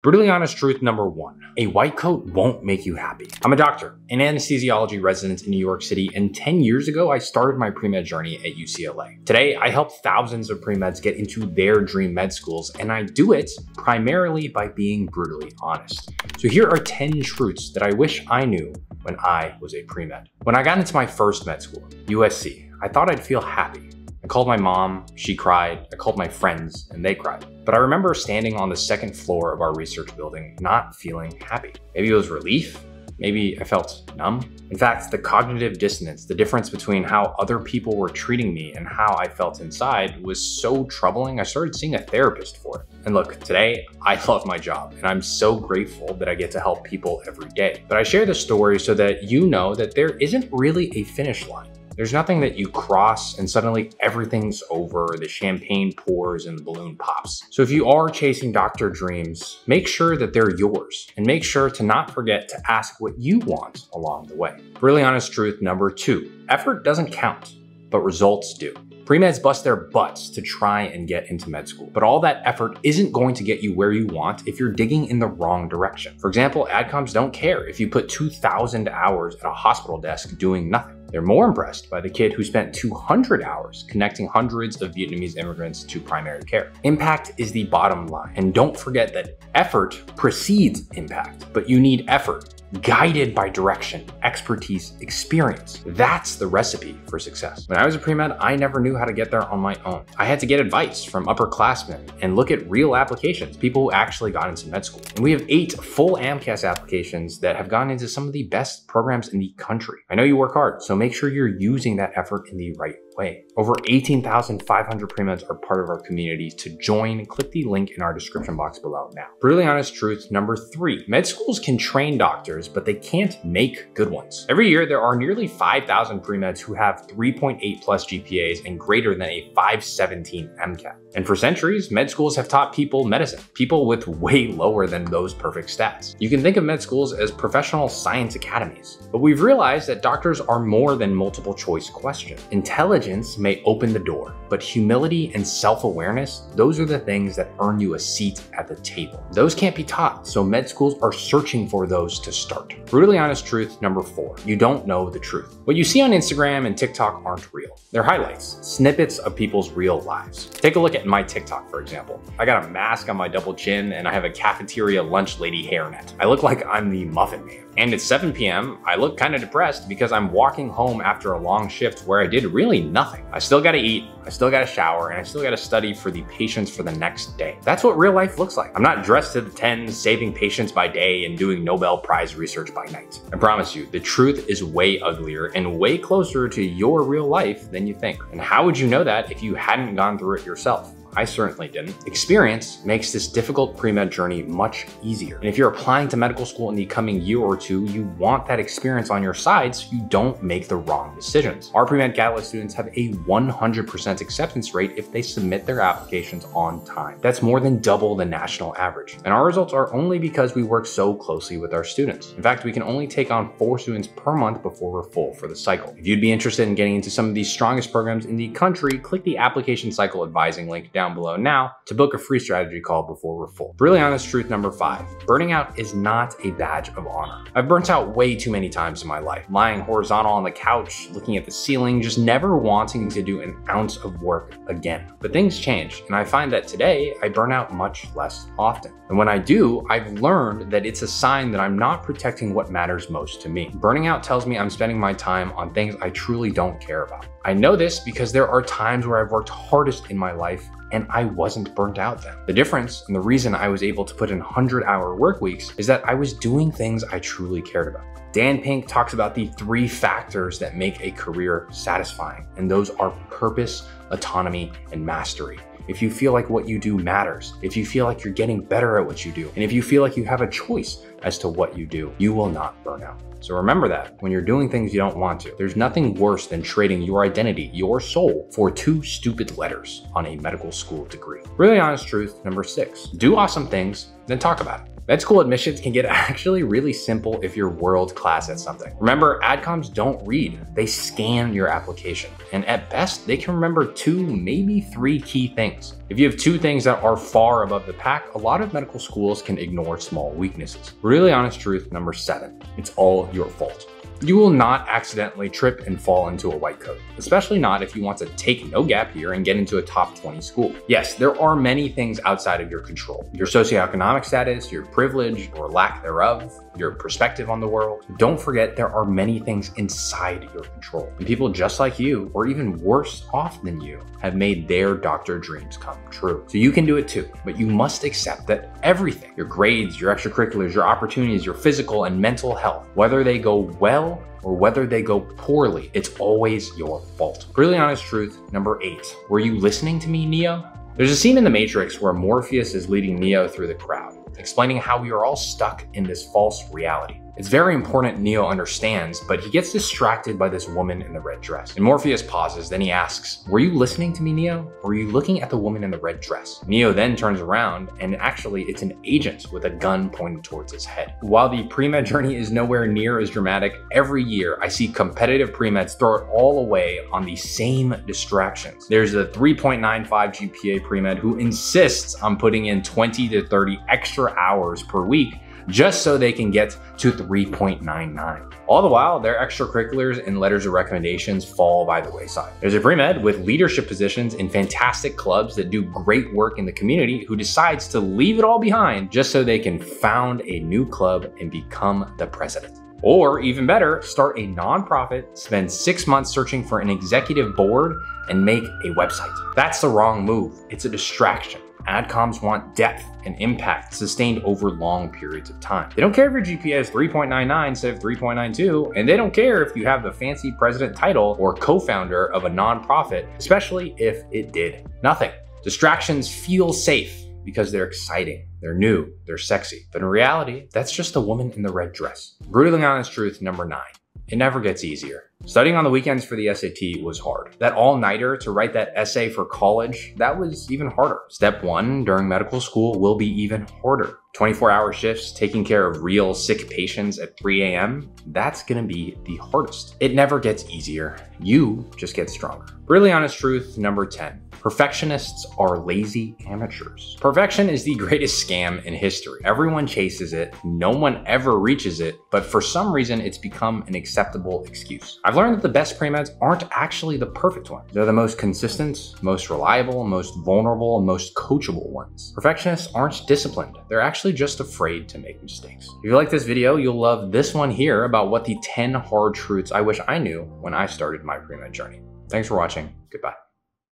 Brutally honest truth number one a white coat won't make you happy. I'm a doctor, an anesthesiology resident in New York City, and 10 years ago, I started my pre med journey at UCLA. Today, I help thousands of pre meds get into their dream med schools, and I do it primarily by being brutally honest. So, here are 10 truths that I wish I knew when I was a pre med. When I got into my first med school, USC, I thought I'd feel happy. I called my mom, she cried. I called my friends, and they cried. But I remember standing on the second floor of our research building, not feeling happy. Maybe it was relief. Maybe I felt numb. In fact, the cognitive dissonance, the difference between how other people were treating me and how I felt inside, was so troubling, I started seeing a therapist for it. And look, today I love my job and I'm so grateful that I get to help people every day. But I share this story so that you know that there isn't really a finish line. There's nothing that you cross and suddenly everything's over, the champagne pours and the balloon pops. So if you are chasing doctor dreams, make sure that they're yours and make sure to not forget to ask what you want along the way. Really honest truth number two, effort doesn't count, but results do. Pre-meds bust their butts to try and get into med school, but all that effort isn't going to get you where you want if you're digging in the wrong direction. For example, AdComs don't care if you put 2,000 hours at a hospital desk doing nothing. They're more impressed by the kid who spent 200 hours connecting hundreds of Vietnamese immigrants to primary care. Impact is the bottom line. And don't forget that effort precedes impact, but you need effort guided by direction, expertise, experience. That's the recipe for success. When I was a pre-med, I never knew how to get there on my own. I had to get advice from upperclassmen and look at real applications, people who actually got into med school. And we have eight full AMCAS applications that have gone into some of the best programs in the country. I know you work hard, so make sure you're using that effort in the right way. Over 18,500 pre-meds are part of our community. To join, click the link in our description box below now. Brutally honest truth number three, med schools can train doctors, but they can't make good ones. Every year, there are nearly 5,000 pre-meds who have 3.8 plus GPAs and greater than a 517 MCAT. And for centuries, med schools have taught people medicine, people with way lower than those perfect stats. You can think of med schools as professional science academies, but we've realized that doctors are more than multiple choice questions. Intelligence may open the door, but humility and self awareness, those are the things that earn you a seat at the table. Those can't be taught, so med schools are searching for those to start. Brutally honest truth number four you don't know the truth. What you see on Instagram and TikTok aren't real, they're highlights, snippets of people's real lives. Take a look at my TikTok, for example. I got a mask on my double chin and I have a cafeteria lunch lady hairnet. I look like I'm the muffin man. And it's 7 p.m., I look kind of depressed because I'm walking home after a long shift where I did really nothing. I still gotta eat, I still gotta shower, and I still gotta study for the patients for the next day. That's what real life looks like. I'm not dressed to the tens, saving patients by day and doing Nobel Prize research by night. I promise you, the truth is way uglier and way closer to your real life than you think. And how would you know that if you hadn't gone through it yourself? I certainly didn't. Experience makes this difficult pre-med journey much easier. And if you're applying to medical school in the coming year or two, you want that experience on your side so you don't make the wrong decisions. Our pre-med Catalyst students have a 100% acceptance rate if they submit their applications on time. That's more than double the national average. And our results are only because we work so closely with our students. In fact, we can only take on four students per month before we're full for the cycle. If you'd be interested in getting into some of the strongest programs in the country, click the application cycle advising link down below now to book a free strategy call before we're full. Really honest truth number five burning out is not a badge of honor. I've burnt out way too many times in my life, lying horizontal on the couch, looking at the ceiling, just never wanting to do an ounce of work again. But things change, and I find that today I burn out much less often. And when I do, I've learned that it's a sign that I'm not protecting what matters most to me. Burning out tells me I'm spending my time on things I truly don't care about. I know this because there are times where I've worked hardest in my life and I wasn't burnt out then. The difference and the reason I was able to put in 100 hour work weeks is that I was doing things I truly cared about. Dan Pink talks about the three factors that make a career satisfying, and those are purpose, autonomy, and mastery if you feel like what you do matters, if you feel like you're getting better at what you do, and if you feel like you have a choice as to what you do, you will not burn out. So remember that when you're doing things you don't want to, there's nothing worse than trading your identity, your soul, for two stupid letters on a medical school degree. Really honest truth number six do awesome things, then talk about it. Med school admissions can get actually really simple if you're world class at something. Remember, AdComs don't read, they scan your application. And at best, they can remember two, maybe three key things. If you have two things that are far above the pack, a lot of medical schools can ignore small weaknesses. Really honest truth number seven, it's all your fault. You will not accidentally trip and fall into a white coat, especially not if you want to take no gap year and get into a top 20 school. Yes, there are many things outside of your control. Your socioeconomic status, your privilege or lack thereof, your perspective on the world. Don't forget there are many things inside your control. And people just like you, or even worse off than you, have made their doctor dreams come true. So you can do it too, but you must accept that everything, your grades, your extracurriculars, your opportunities, your physical and mental health, whether they go well or whether they go poorly, it's always your fault. Really honest truth, number eight. Were you listening to me, Neo? There's a scene in The Matrix where Morpheus is leading Neo through the crowd, explaining how we are all stuck in this false reality. It's very important Neo understands, but he gets distracted by this woman in the red dress. And Morpheus pauses, then he asks, Were you listening to me, Neo? Or were you looking at the woman in the red dress? Neo then turns around, and actually, it's an agent with a gun pointed towards his head. While the pre-med journey is nowhere near as dramatic, every year I see competitive pre-meds throw it all away on the same distractions. There's a 3.95 GPA pre-med who insists on putting in 20 to 30 extra hours per week just so they can get to 3.99. All the while, their extracurriculars and letters of recommendations fall by the wayside. There's a pre-med with leadership positions in fantastic clubs that do great work in the community who decides to leave it all behind just so they can found a new club and become the president. Or even better, start a nonprofit, spend six months searching for an executive board, and make a website. That's the wrong move. It's a distraction. Adcoms want depth and impact sustained over long periods of time. They don't care if your GPA is 3.99 instead of 3.92, and they don't care if you have the fancy president title or co-founder of a nonprofit, especially if it did nothing. Distractions feel safe because they're exciting, they're new, they're sexy. But in reality, that's just a woman in the red dress. Brutally honest truth number nine. It never gets easier. Studying on the weekends for the SAT was hard. That all-nighter to write that essay for college, that was even harder. Step one during medical school will be even harder. 24 hour shifts, taking care of real sick patients at 3 a.m., that's gonna be the hardest. It never gets easier. You just get stronger. Really honest truth, number 10. Perfectionists are lazy amateurs. Perfection is the greatest scam in history. Everyone chases it, no one ever reaches it, but for some reason it's become an acceptable excuse. I've learned that the best pre-meds aren't actually the perfect ones. They're the most consistent, most reliable, most vulnerable, and most coachable ones. Perfectionists aren't disciplined. They're actually just afraid to make mistakes. If you like this video, you'll love this one here about what the 10 hard truths I wish I knew when I started my pre-med journey. Thanks for watching. Goodbye.